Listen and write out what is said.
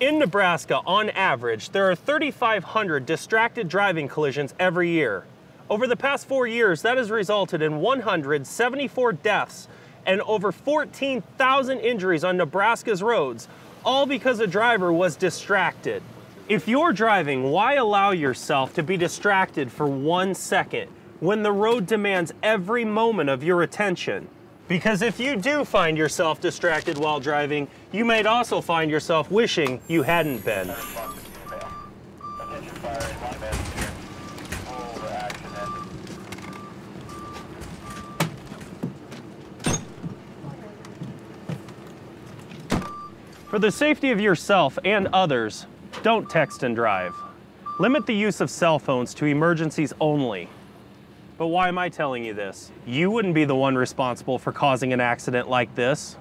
In Nebraska, on average, there are 3,500 distracted driving collisions every year. Over the past four years, that has resulted in 174 deaths and over 14,000 injuries on Nebraska's roads, all because a driver was distracted. If you're driving, why allow yourself to be distracted for one second when the road demands every moment of your attention? Because if you do find yourself distracted while driving, you might also find yourself wishing you hadn't been. For the safety of yourself and others, don't text and drive. Limit the use of cell phones to emergencies only. But why am I telling you this? You wouldn't be the one responsible for causing an accident like this.